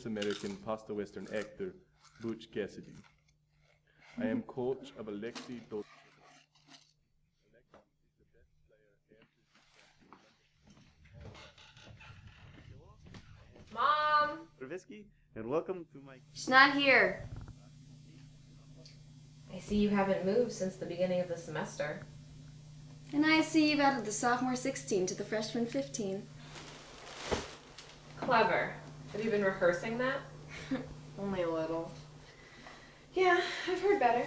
after famous American pasta western actor Butch Cassidy. I am coach of Alexi Dot. Mom! Ravisky, and welcome to my. She's not here. I see you haven't moved since the beginning of the semester. And I see you've added the sophomore 16 to the freshman 15. Clever. Have you been rehearsing that? Only a little. Yeah, I've heard better.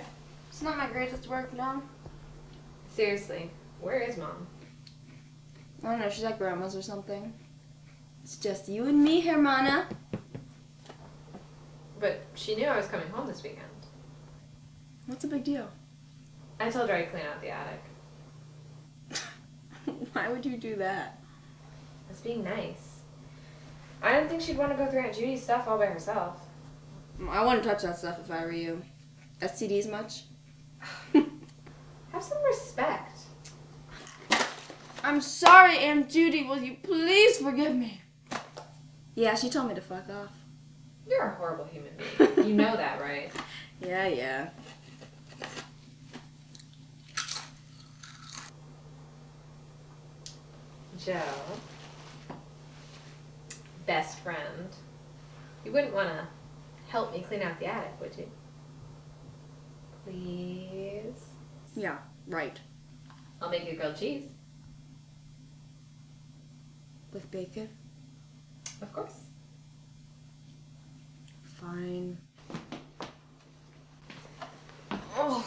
It's not my greatest work, no. Seriously, where is mom? I don't know, she's at grandma's or something. It's just you and me, Hermana. But she knew I was coming home this weekend. What's the big deal? I told her I'd clean out the attic. Why would you do that? I was being nice. I didn't think she'd want to go through Aunt Judy's stuff all by herself. I wouldn't touch that stuff if I were you. STDs much? Have some respect. I'm sorry, Aunt Judy. Will you please forgive me? Yeah, she told me to fuck off. You're a horrible human being. you know that, right? Yeah, yeah. Joe. Best friend. You wouldn't want to help me clean out the attic, would you? Please. Yeah, right. I'll make you grilled cheese. With bacon? Of course. Fine. Oh.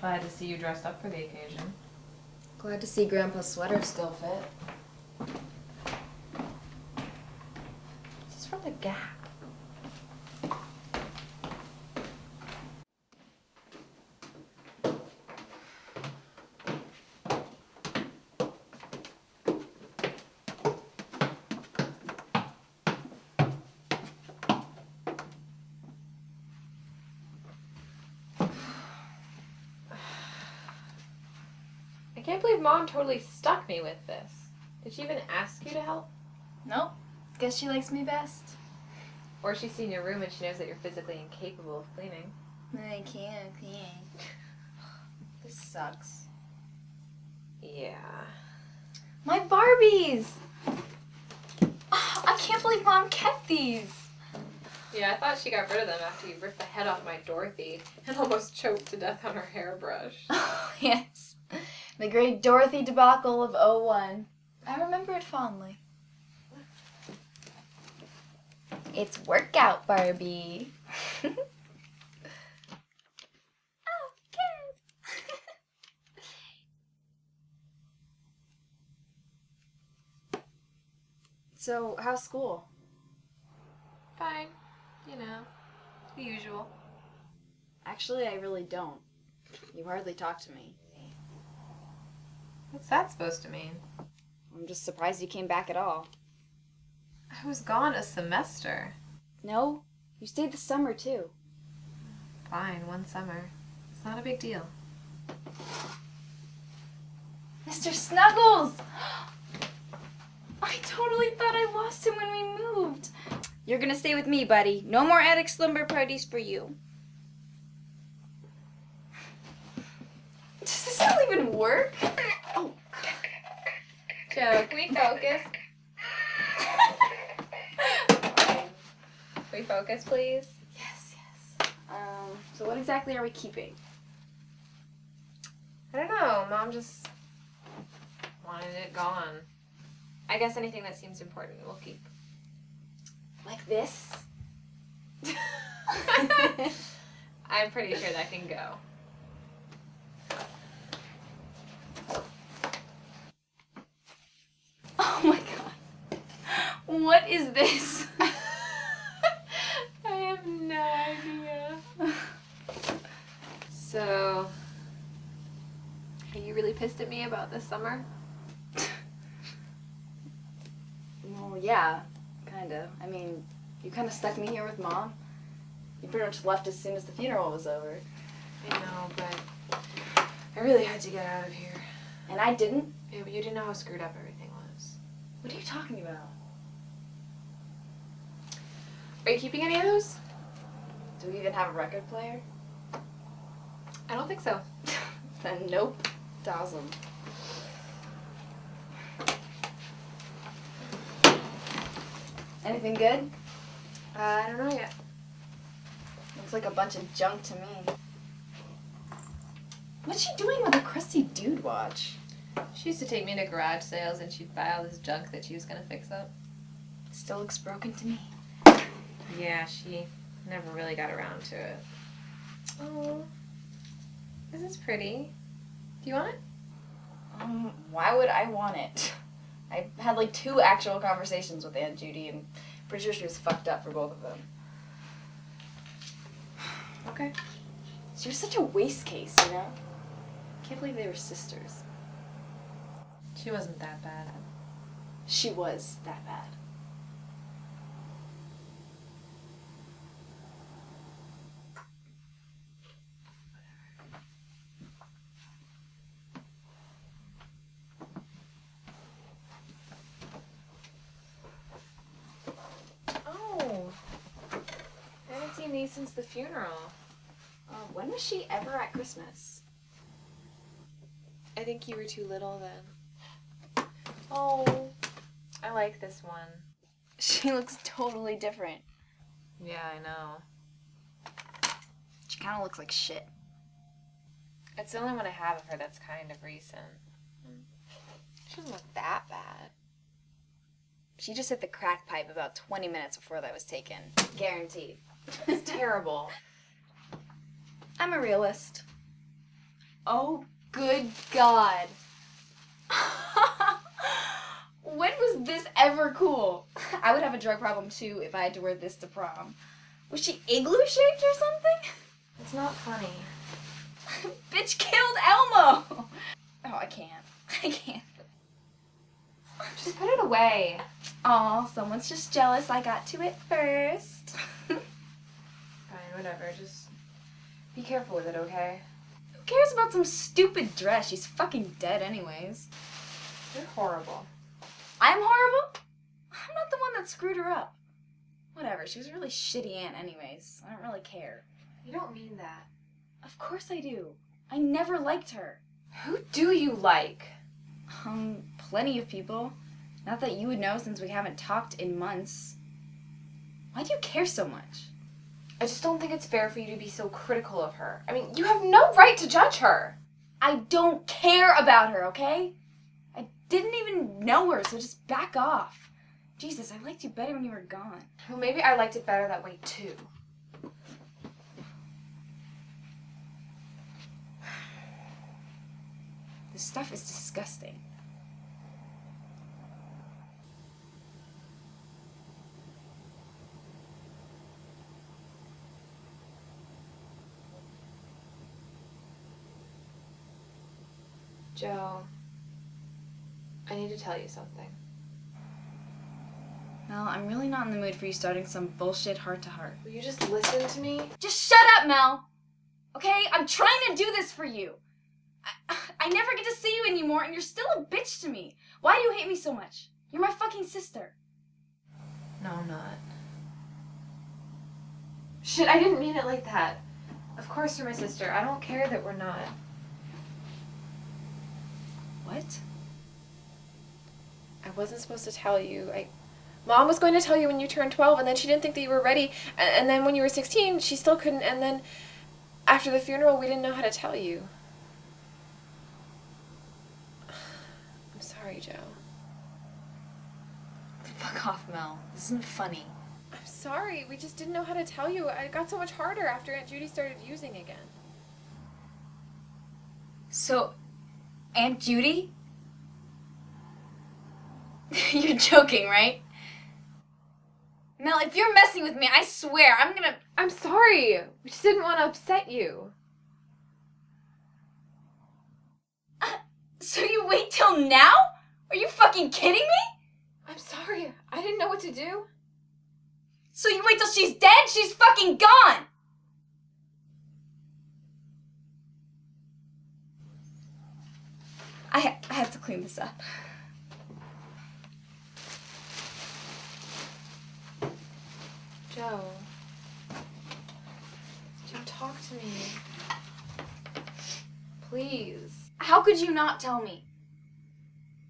Glad to see you dressed up for the occasion. Glad to see Grandpa's sweater still fit. This is from the Gap. Can't believe mom totally stuck me with this. Did she even ask you to help? Nope. Guess she likes me best. Or she's seen your room and she knows that you're physically incapable of cleaning. I can't clean. This sucks. Yeah. My Barbies! Oh, I can't believe Mom kept these. Yeah, I thought she got rid of them after you ripped the head off my Dorothy and almost choked to death on her hairbrush. Oh, yes. The great Dorothy debacle of 01. I remember it fondly. It's workout, Barbie. oh, good. so, how's school? Fine. You know, the usual. Actually, I really don't. You hardly talk to me. What's that supposed to mean? I'm just surprised you came back at all. I was gone a semester. No, you stayed the summer too. Fine, one summer. It's not a big deal. Mr. Snuggles! I totally thought I lost him when we moved. You're gonna stay with me, buddy. No more attic slumber parties for you. Does this still even work? Joe, can we focus? Can we focus, please? yes, yes. Um, so what exactly are we keeping? I don't know. Mom just wanted it gone. I guess anything that seems important we'll keep. Like this? I'm pretty sure that can go. Oh my god. What is this? I have no idea. So, are you really pissed at me about this summer? Well, yeah, kind of. I mean, you kind of stuck me here with mom. You pretty much left as soon as the funeral was over. I know, but I really had to get out of here. And I didn't? Yeah, but you didn't know how screwed up everything was. What are you talking about? Are you keeping any of those? Do we even have a record player? I don't think so. then nope. Dazzle. Anything good? Uh, I don't know yet. Looks like a bunch of junk to me. What's she doing with a crusty dude watch? She used to take me to garage sales and she'd buy all this junk that she was gonna fix up. Still looks broken to me. Yeah, she never really got around to it. Oh, this is pretty. Do you want it? Um, why would I want it? I had like two actual conversations with Aunt Judy and pretty sure she was fucked up for both of them. Okay. She was such a waste case, you know? Can't believe they were sisters. She wasn't that bad. She was that bad. Oh, Seen these since the funeral. Uh, when was she ever at Christmas? I think you were too little then. Oh, I like this one. She looks totally different. Yeah, I know. She kind of looks like shit. It's the only one I have of her that's kind of recent. She doesn't look that bad. She just hit the crack pipe about 20 minutes before that was taken. Guaranteed. It's terrible. I'm a realist. Oh, good God. when was this ever cool? I would have a drug problem too if I had to wear this to prom. Was she igloo shaped or something? It's not funny. Bitch killed Elmo! Oh, I can't. I can't. Just put it away. Aw, someone's just jealous I got to it first. Whatever. Just be careful with it, okay? Who cares about some stupid dress? She's fucking dead anyways. You're horrible. I'm horrible? I'm not the one that screwed her up. Whatever, she was a really shitty aunt anyways. I don't really care. You don't mean that. Of course I do. I never liked her. Who do you like? Um, plenty of people. Not that you would know since we haven't talked in months. Why do you care so much? I just don't think it's fair for you to be so critical of her. I mean, you have no right to judge her. I don't care about her, okay? I didn't even know her, so just back off. Jesus, I liked you better when you were gone. Well, maybe I liked it better that way too. This stuff is disgusting. Joe, I need to tell you something. Mel, I'm really not in the mood for you starting some bullshit heart to heart. Will you just listen to me? Just shut up, Mel! Okay? I'm trying to do this for you. I, I never get to see you anymore, and you're still a bitch to me. Why do you hate me so much? You're my fucking sister. No, I'm not. Shit, I didn't mean it like that. Of course you're my sister. I don't care that we're not. What? I wasn't supposed to tell you. I Mom was going to tell you when you turned 12 and then she didn't think that you were ready. And, then when you were 16, she still couldn't and then after the funeral, we didn't know how to tell you. I'm sorry, Joe. Fuck off, Mel. This isn't funny. I'm sorry. We just didn't know how to tell you. It got so much harder after Aunt Judy started using again. So, Aunt Judy? you're joking, right? Mel, if you're messing with me, I swear I'm gonna. I'm sorry. We just didn't want to upset you. Uh, so you wait till now? Are you fucking kidding me? I'm sorry. I didn't know what to do. So you wait till she's dead? She's fucking gone! I, I have to clean this up. Joe. Joe, talk to me. Please. How could you not tell me?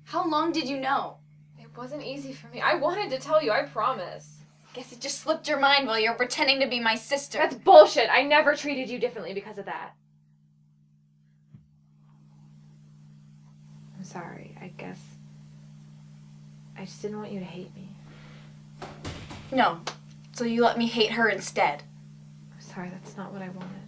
How long did you know? It wasn't easy for me. I wanted to tell you, I promise. Guess it just slipped your mind while you're pretending to be my sister. That's bullshit. I never treated you differently because of that. Sorry. I guess. I just didn't want you to hate me. no. So you let me hate her instead. I'm sorry, that's not what I wanted.